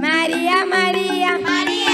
María, María, María.